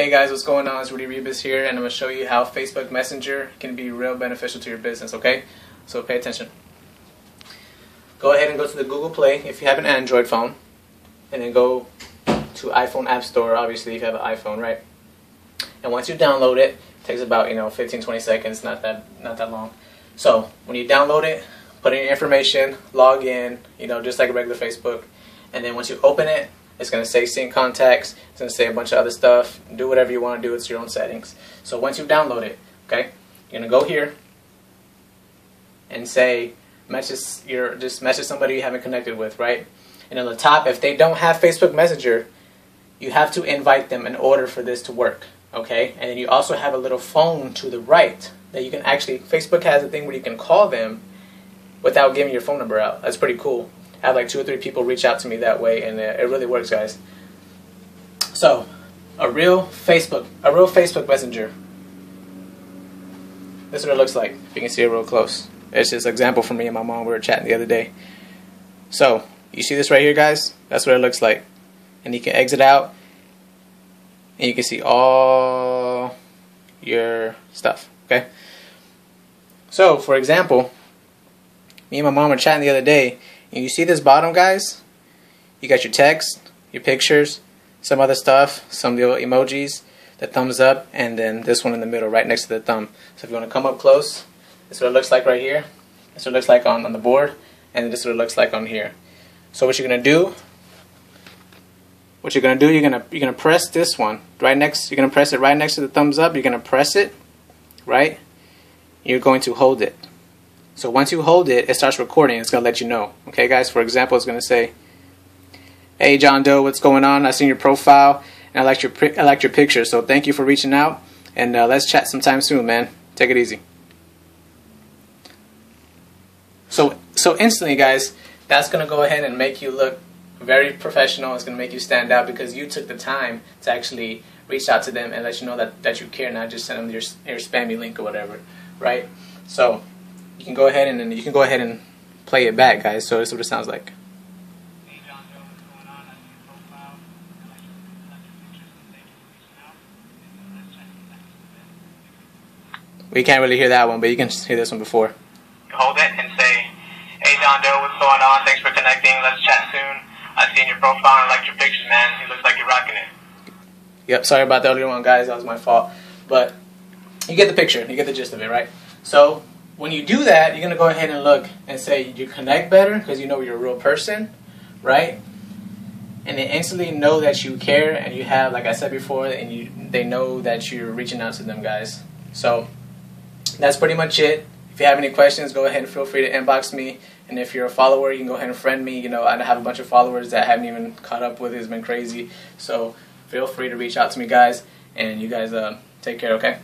Hey guys, what's going on? It's Rudy Uribes here, and I'm going to show you how Facebook Messenger can be real beneficial to your business, okay? So pay attention. Go ahead and go to the Google Play if you have an Android phone, and then go to iPhone App Store, obviously, if you have an iPhone, right? And once you download it, it takes about, you know, 15, 20 seconds, not that, not that long. So, when you download it, put in your information, log in, you know, just like a regular Facebook, and then once you open it, it's going to say sync contacts. It's going to say a bunch of other stuff. Do whatever you want to do. It's your own settings. So once you download it, okay, you're going to go here and say message your just message somebody you haven't connected with, right? And on the top, if they don't have Facebook Messenger, you have to invite them in order for this to work, okay? And then you also have a little phone to the right that you can actually Facebook has a thing where you can call them without giving your phone number out. That's pretty cool. I had like two or three people reach out to me that way, and it really works, guys. So, a real Facebook, a real Facebook Messenger. This is what it looks like. If you can see it real close, it's just an example for me and my mom. We were chatting the other day. So, you see this right here, guys? That's what it looks like. And you can exit out, and you can see all your stuff. Okay. So, for example, me and my mom were chatting the other day and you see this bottom, guys? You got your text, your pictures, some other stuff, some little emojis, the thumbs up, and then this one in the middle, right next to the thumb. So if you want to come up close, this is what it looks like right here. This is what it looks like on, on the board, and this is what it looks like on here. So what you're gonna do, what you're gonna do, you're gonna you're gonna press this one right next. You're gonna press it right next to the thumbs up. You're gonna press it, right? You're going to hold it. So once you hold it, it starts recording. It's going to let you know. Okay, guys? For example, it's going to say, Hey, John Doe, what's going on? I seen your profile, and I liked your, I liked your picture. So thank you for reaching out, and uh, let's chat sometime soon, man. Take it easy. So, so instantly, guys, that's going to go ahead and make you look very professional. It's going to make you stand out because you took the time to actually reach out to them and let you know that, that you care, not just send them your, your spammy link or whatever, right? So you can go ahead and, and you can go ahead and play it back, guys. So this is what it sounds like. We can't really hear that one, but you can hear this one before. Hold it and say, Hey John Doe, what's going on? Thanks for connecting. Let's chat soon. I've seen your profile and I like your pictures, man. He looks like you're rocking it. Yep, sorry about the earlier one, guys. That was my fault. But you get the picture. You get the gist of it, right? So when you do that, you're going to go ahead and look and say you connect better because you know you're a real person, right? And they instantly know that you care and you have, like I said before, and you they know that you're reaching out to them, guys. So that's pretty much it. If you have any questions, go ahead and feel free to inbox me. And if you're a follower, you can go ahead and friend me. You know, I have a bunch of followers that I haven't even caught up with. It's been crazy. So feel free to reach out to me, guys. And you guys uh, take care, okay?